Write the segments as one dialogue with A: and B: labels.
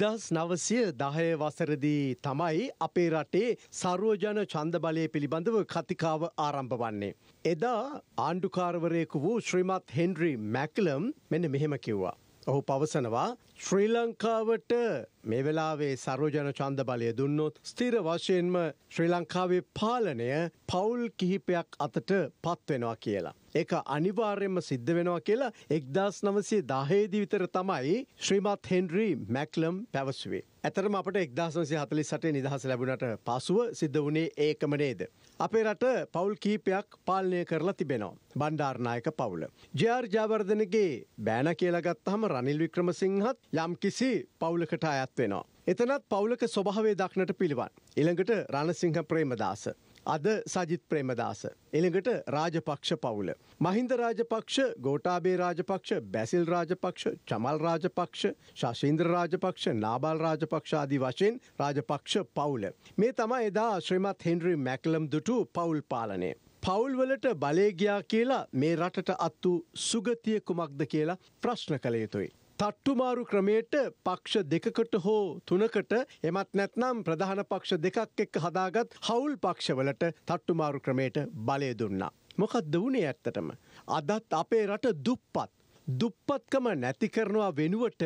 A: එක්දස් නවසය දහය වසරදී තමයි අපේ රටේ සරුවජන චන්ද බලය පිළිබඳව කතිකාව ආරම්භ වන්නේ. එදා ආණ්ඩුකාරවරයෙකු වූ ශ්‍රීමත් හෙන්ඩරි මැකලම් මෙන්න මෙහෙම කිව්වා. ඔහු පවසනවා ශ්‍රී ලංකාවට මේ වෙලාවේ සරෝජන චන්ද බලය දුන්නොත් ස්තිර වශයෙන්ම ශ්‍රී ලංකාවේ පාලනය පවුල් කිහිපයක් අතට පත්වෙනවා කියලා. ඒක අනිවාර්යෙන්ම සිද්ධ වෙනවා කියලා එක්දස් නවසේ දාහේදී විතර තමයි ශ්‍රීමත් හෙන්රී මැක්ලම් පැවසුවේ. ඇතරම අපට එක්දහසන්සි හතලි සටේ නිදහස ලැබුණට පසුව සිද්ධ වුණේ ඒකම නේද. අපේ රට පවුල් කීපයක් පාලනය කරලා තිබෙනවා. බණ්ඩාර්නායක පවුල. ජයාර් ජාවර්ධනගේ බෑන කියලගත් හම රනිල් වික්‍රමසිංහත් යම් කිසි පවුලකට අයත් වෙනවා. එතනත් පවුලක ස්වභාවේ දක්නට පිළිවන්. ඉළඟට රණසිංහ ප්‍රේමදාස. අද සජිත් ප්‍රේමදාස. එළඟට රාජපක්ෂ පවුල. මහින්ද රාජපක්ෂ ගෝටාබේ රාජපක්ෂ බැසිල් රාජපක්ෂ චමල් රාජපක්ෂ ශශීන්ද්‍ර රාජපක්ෂ නාබල් රාජපක්ෂාදී වශයෙන් රාජපක්ෂ පවුල. මේ තම එදා ශ්‍රීමත් හෙන්රි මැකලම් දුටු පවුල් පාලනය. පවුල්වලට බලේගයා කියලා මේ රටට අත්තු සුගතිය කුමක්ද කියලා ප්‍රශ්න කළ යුතුයි. තට්ටුමාරු ක්‍රමයට පක්ෂ දෙකකට හෝ තුනකට එමත් නැත්නම් ප්‍රධාන පක්ෂ දෙකක් එක්ක හදාගත් හවුල් පක්ෂවලට තට්ටුමාරු ක්‍රමයට බලය දුන්නා. මොකක්ද වුණේ ඇත්තටම. අදත් අපේ රට දුප්පත්. දුප්පත්කම නැති කරනවා වෙනුවට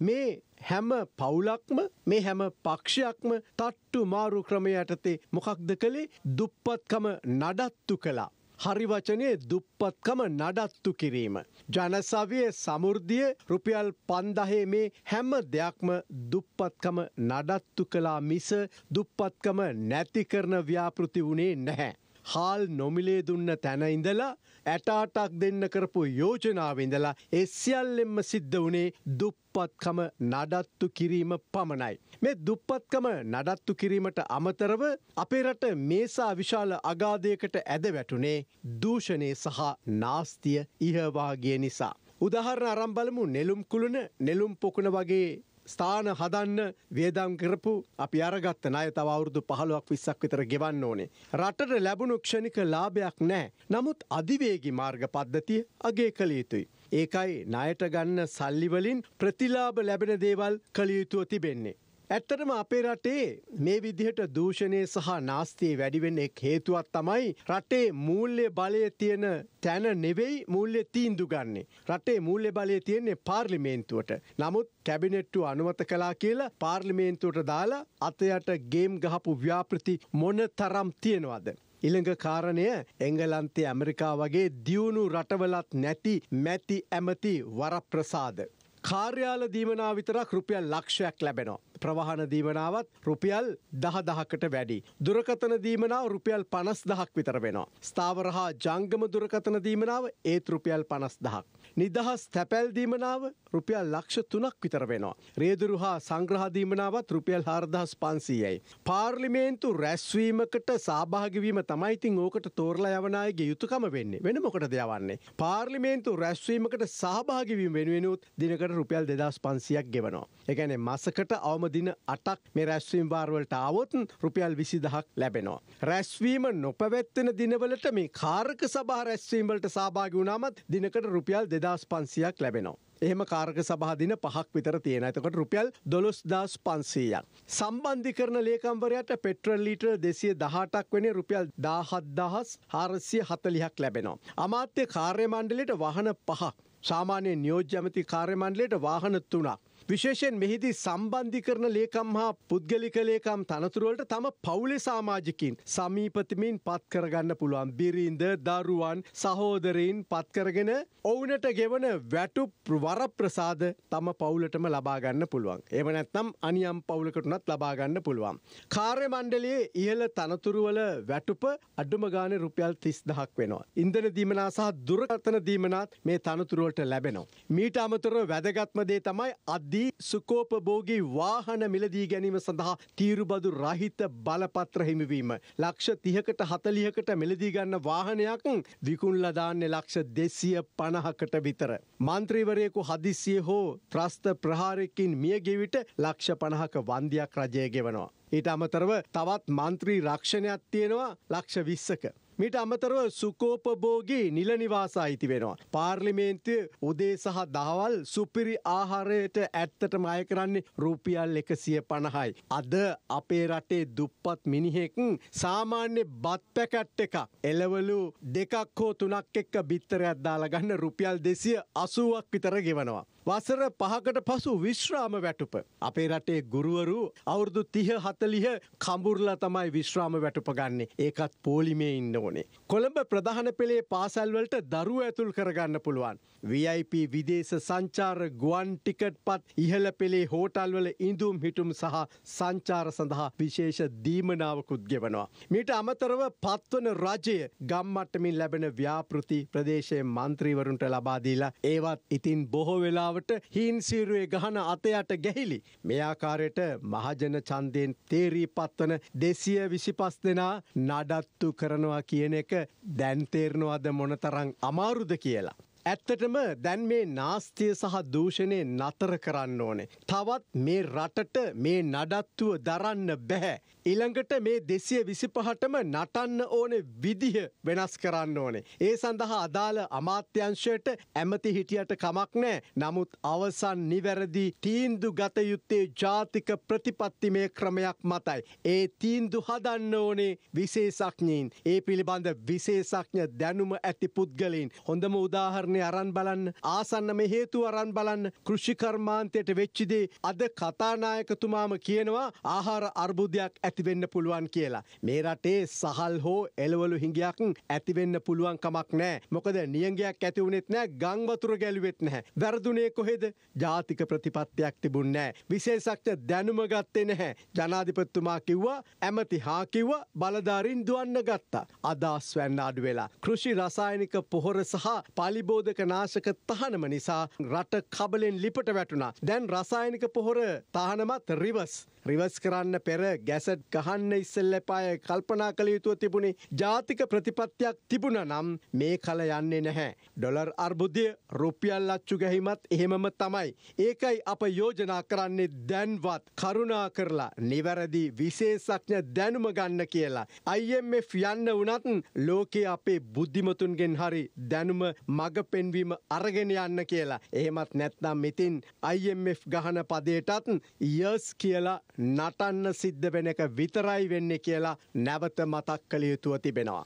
A: මේ හැම පවුලක්ම මේ හැම පක්ෂයක්ම තට්ටු මාරු ක්‍රමය යටතේ මොකක්ද කළේ දුප්පත්කම නඩත්තු කලා. හරි වචනය දුප්පත්කම නඩත්තු කිරීම. ජනසවිය සමුෘද්ධිය රුපියල් පන්දහේ මේ හැම දෙයක්ම දුප්පත්කම නඩත්තු කලා මිස දුප්පත්කම නැති කරන ව්‍යාපෘති වුණේ නැහැ. හාල් නොමිලේ දුන්න තැන ඉඳලා ඇටාටක් දෙන්න කරපු යෝජනාවිඳලා එස්සියල්ලෙම්ම සිද්ධ වනේ දුප්පත්කම නඩත්තු කිරීම පමණයි. මේ දුප්පත්කම නඩත්තු කිරීමට අමතරව අපේ රට මේසා විශාල අගාධයකට ඇද වැටුනේ දූෂණය සහ නාස්තිය ඉහවාගේ නිසා. උදහරණ අරම්බලමු නෙළුම් කුළුණ නෙළුම් පොකුණ වගේ ස්ථාන හදන්න වේදම් කරපු අපි අරගත්ත ණය තව අවුරුදු 15ක් 20ක් විතර ගෙවන්න ඕනේ. රටට ලැබුණු ක්ෂණික ලාභයක් නැහැ. නමුත් අධිවේගී මාර්ග පද්ධතිය අගය කළ යුතුයි. ඒකයි ණයට ගන්න සල්ලි වලින් ප්‍රතිලාභ ලැබෙන දේවල් කළ යුතුව තිබෙන්නේ. ඇත්තටම අපේ රටේ මේ විදිහට දූෂණය සහ නාස්තිය වැඩිවෙන්න එක් හේතුවත් තමයි රටේ මූල්‍ය බලය තියෙන තැන නෙවෙයි මූල්‍ය තීන්දු ගන්නේ. රටේ මූල්‍ය බලය තියෙන්නේ පාර්ලිමේන්තුවට. නමුත් කැබිනෙට්ටු අනුමත කලා කියලා පාර්ලිමේන්තුවට දාලා අතයට ගේම් ගහපු ව්‍යාපෘති මොන තරම් තියෙනවද. ඉළඟ කාරණය එංගලන්තේ ඇමරිකා වගේ දියුණු රටවලත් නැති මැති ඇමති වරප්‍රසාද. කාර්යාල දීමනා විතරක් රුපියල් ලක්ෂයක් ලැබෙනවා. ප්‍රවාහන දීමනාවත් රුපියල් දහ දහකට වැඩි. දුරකතන දීමනාව රුපියල් පනස් දහක් විතර වෙනවා. ස්ථාවරහා ජංගම දුරකතන දීමනාව ඒත් රුපියල් පනස් දහක්. නිදහස් තැපැල් දීමනාව රුපියල් ලක්ෂ තුනක් විතර වෙනවා. රේදුරු හා සංග්‍රහදීමනාවත් රුපියල් හර්දහස් පන්සීයයි. පාර්ලිමේන්තු රැස්වීමකට සභාගවීම තමයිතින් ඕකට තෝරලා යවනායගේ යුතුකම වෙන්නේ වෙන මොකට දෙයවන්නේ. පාර්ලිමේන්තු රැස්වීමකට සහභාගවීම වෙනුවෙනුත් දිනකට රුපියල් දෙදස් පන්සියක් ගෙවනවා. එකැනෙ මසකට අවම දින අටක් මේ රැස්වීම් වාර්වලට ආවොත් රුපියල් විසි දහක් ලැබෙනවා. රැස්වීම නොපැවැත්වෙන දිනවලට මේ කාරක සභහ රැස්වීම්වලට සභාග වුණාමත් දිනකට රුපියල් දෙදස් පන්සියක් ලැබෙනවා. එහෙම කාරක සභාදින පහක් විතර තියෙන ඇතකට රුපියල් දොළොස් දස් පන්සීයක්. සම්බන්ධි කරන ලේකම්වරයට පෙට්‍රල් ලීටර් දෙසිය දහටක් වෙන රුපියල් දාහත් දහස් හාරසිය හතලිහක් ලැබෙනවා. අමාත්‍ය කාර්ය මණ්ඩලට වහන පහක්. සාමාන්‍ය නියෝජ්‍යමති කාර්යමණ්ඩලයට වාහන තුනක්. විශේෂයෙන් මෙහිදී සම්බන්ධි කරන ලේකම් හා පුද්ගලික ලේකම් තනතුරුවලට තම පවුලේ සාමාජිකින් සමීපතිමින් පත් කරගන්න පුළුවන් බිරින්ද දරුවන් සහෝදරයින් පත්කරගෙන ඔවුනට ගෙවන වැටු වරප්‍රසාද තම පවුලටම ලබාගන්න පුළුවන්. එම නැත්නම් අනියම් පවුලකටනත් ලබාගන්න පුළුවන්. කාර්ය මණ්ඩලයේ ඉහළ තනතුරුවල වැටුප අඩුම ගාන රුපියල් තිස් දහක් වෙනවා. ඉන්දන දීමනා සහ දුරකතන දීමනත් මේ තනතුරුවලට ලැබෙනවා. මීට අමතුරව වැදගත්ම දේ තමයි අද්දී දී සුකෝපභෝගී වාහන මිලදී ගැනීම සඳහා තීරුබදු රහිත බලපත්‍ර හිමිවීම. ලක්ෂ තිහකට හතලිහකට මිලදී ගන්න වාහනයක් විකුන්ලදාන්න ලක්ෂ දෙසිය පණහකට විතර. මන්ත්‍රීවරයෙකු හදිසිය හෝ ත්‍රස්ත ප්‍රහාරයකින් මියගෙවිට ලක්ෂ පණහක වන්දයක් රජය ගෙවනවා. ඊට අමතරව තවත් මන්ත්‍රී රක්ෂණයක් තියෙනවා ලක්ෂ විස්සක. මිට අමතරව සුකෝපභෝගී නිල නිවාස අයිති වෙනවා. පාර්ලිමේන්තුව උදේ සහ දහවල් සුපිරි ආහාරයට ඇත්තට මය කරන්නේ රුපියල් එකසිය පණහයි. අද අපේ රටේ දුප්පත් මිනිහෙක් සාමාන්‍ය බත් පැකට් එකක් එලවලු දෙකක් හෝ තුනක් එක්ක බිත්තරයක් දාලා ගන්න රුපියල් දෙසිය අසුවක් විතර ගෙවනවා. වසර පහකට පසු විශ්‍රාම වැටුප. අපේ රටේ ගුරුවරු අවුරුදු තිහ හතලිහ කඹුරලා තමයි විශ්‍රාම වැටුප ගන්නේ ඒකත් පෝලිමේ ඉන්න ඕනේ. කොළඹ ප්‍රධාන පෙළේ පාසැල්වලට දරුව ඇතුල් කරගන්න පුළුවන්. VIP විදේශ සංචාර ගුවන් ටිකට් පත් ඉහළ පෙළේ හෝටල්වල ඉඳුම් හිටුම් සහ සංචාර සඳහා විශේෂ දීමනාවකුත් ගෙවනවා. මීට අමතරව පත්වන රජය ගම්මටමින් ලැබෙන ව්‍යාපෘති ප්‍රදේශයේ මන්ත්‍රීවරුන්ට ලබාදීලා ඒවත් ඉතින් බොහෝ වෙලා වෙලාවට හින්සීරුවේ ගහන අතයට ගැහිලි. මෙයාකාරයට මහජන චන්දයෙන් තේරී පත්වන දෙසිය විසිපස් දෙනා නඩත්තු කරනවා කියන එක දැන්තේරනවාද මොනතරං අමාරුද කියලා. ඇත්තටම දැන් මේ නාස්තිය සහ දූෂණය නතර කරන්න ඕනේ. තවත් මේ රටට මේ නඩත්තුව දරන්න බැහැ. ඉළඟට මේ දෙසිය විසිපහටම නටන්න ඕන විදිහ වෙනස් කරන්න ඕනේ. ඒ සඳහා අදාළ අමාත්‍යංශයට ඇමති හිටියට කමක් නෑ නමුත් අවසන් නිවැරදි තීන්දු ගත යුත්තේ ජාතික ප්‍රතිපත්තිමය ක්‍රමයක් මතයි. ඒ තීන්දු හදන්න ඕනේ විශේසක්ඥීන් ඒ පිළිබඳ විශේසක්ඥ දැනුම ඇති පුද්ගලින් හොඳම උදාහරණ කාරණය අරන් බලන්න ආසන්නම හේතු අරන් බලන්න කෘෂිකර්මාන්තයට වෙච්චිදේ අද කතානායකතුමාම කියනවා ආහාර අර්බුදයක් ඇතිවෙන්න පුළුවන් කියලා. මේ රටේ සහල් හෝ එලවලු හිඟයක් ඇතිවෙන්න පුළුවන් කමක් නෑ. මොකද නියගයක් ඇති වුනෙත් නෑ ගංවතුර ගැලුවෙත් නැහැ. වැරදුනේ කොහෙද ජාතික ප්‍රතිපත්තියක් තිබුන්නෑ. විශේෂක්ට දැනුම ගත්තේ නැහැ. ජනාධිපත්තුමා කිව්වා ඇමති හා කිව්ව බලධාරින් දුවන්න ගත්තා. අදස් වැන්න අඩු වෙලා. කෘෂි රසායනික පොහොර සහ පලිබෝ නිරෝධක නාශක තහනම නිසා රට කබලෙන් ලිපට වැටුණා. දැන් රසායනික පොහොර තහනමත් රිවස්. රිවස් කරන්න පෙර ගැසට් ගහන්න ඉස්සෙල්ල එපාය කල්පනා කළ යුතුව තිබුණේ ජාතික ප්‍රතිපත්තියක් තිබුණ නම් මේ කල යන්නේ නැහැ. ඩොලර් අර්බුදය රුපියල් අච්චු ගැහිමත් එහෙමම තමයි. ඒකයි අප යෝජනා කරන්නේ දැන්වත් කරුණා කරලා නිවැරදි විශේෂඥ දැනුම ගන්න කියලා. IMF යන්න වනත් ලෝකේ අපේ බුද්ධිමතුන්ගෙන් හරි දැනුම මග පෙන්වීම අරගෙන යන්න කියලා. එහෙමත් නැත්නම් ඉතින් IMF ගහන පදයටත් යස් කියලා නටන්න සිද්ධ වෙන එක විතරයි වෙන්නේ කියලා නැවත මතක් කළ යුතුව තිබෙනවා.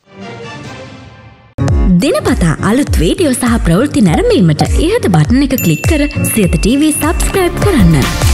B: දෙනපතා අලුත් වීඩියෝ සහ ප්‍රවෘති නැරමීමට ඉහත බටන එක කලික් කර සියත TV සබස්ක්‍රයිබ් කරන්න.